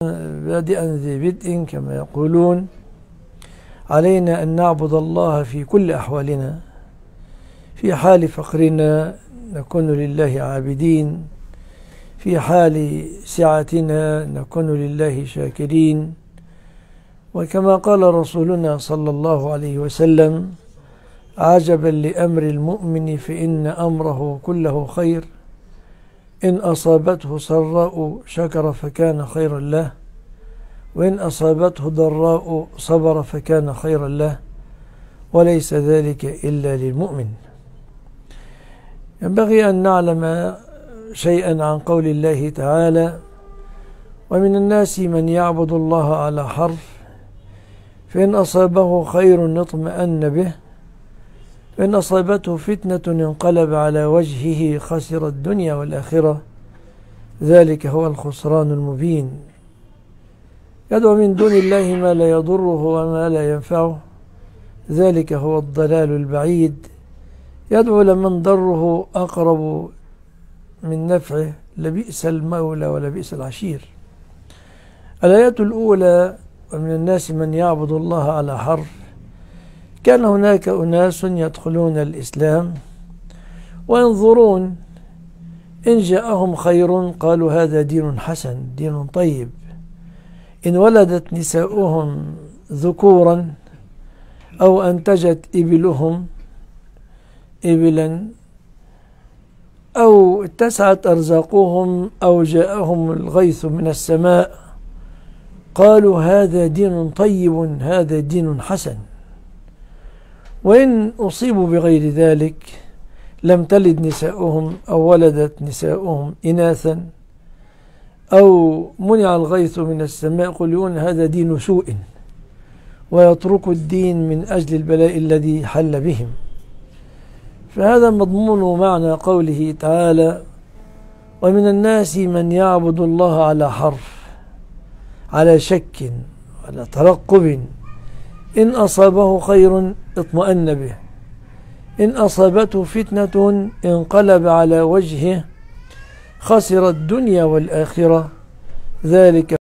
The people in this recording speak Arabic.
بادئا ذي بدء كما يقولون. علينا أن نعبد الله في كل أحوالنا في حال فقرنا نكون لله عابدين في حال سعتنا نكون لله شاكرين. وكما قال رسولنا صلى الله عليه وسلم عجبا لأمر المؤمن فإن أمره كله خير. إن أصابته سراء شكر فكان خيرا له وإن أصابته ضراء صبر فكان خيرا له وليس ذلك إلا للمؤمن. ينبغي أن نعلم شيئا عن قول الله تعالى ومن الناس من يعبد الله على حرف فإن أصابه خير اطمأن به فإن أصابته فتنة انقلب على وجهه خسر الدنيا والآخرة. ذلك هو الخسران المبين. يدعو من دون الله ما لا يضره وما لا ينفعه. ذلك هو الضلال البعيد. يدعو لمن ضره أقرب من نفعه. لبئس المولى ولبئس العشير. الآيات الأولى ومن الناس من يعبد الله على حرف كان هناك أناس يدخلون الإسلام وينظرون إن جاءهم خير قالوا هذا دين حسن دين طيب. إن ولدت نساؤهم ذكورا أو أنتجت إبلهم إبلا أو اتسعت أرزاقهم أو جاءهم الغيث من السماء قالوا هذا دين طيب هذا دين حسن. وإن أصيبوا بغير ذلك لم تلد نساؤهم أو ولدت نساؤهم إناثا أو منع الغيث من السماء يقولون هذا دين سوء ويترك الدين من أجل البلاء الذي حل بهم. فهذا مضمون معنى قوله تعالى ومن الناس من يعبد الله على حرف على شك على ترقب. إن أصابه خير اطمأن به. إن أصابته فتنة انقلب على وجهه خسر الدنيا والآخرة. ذلك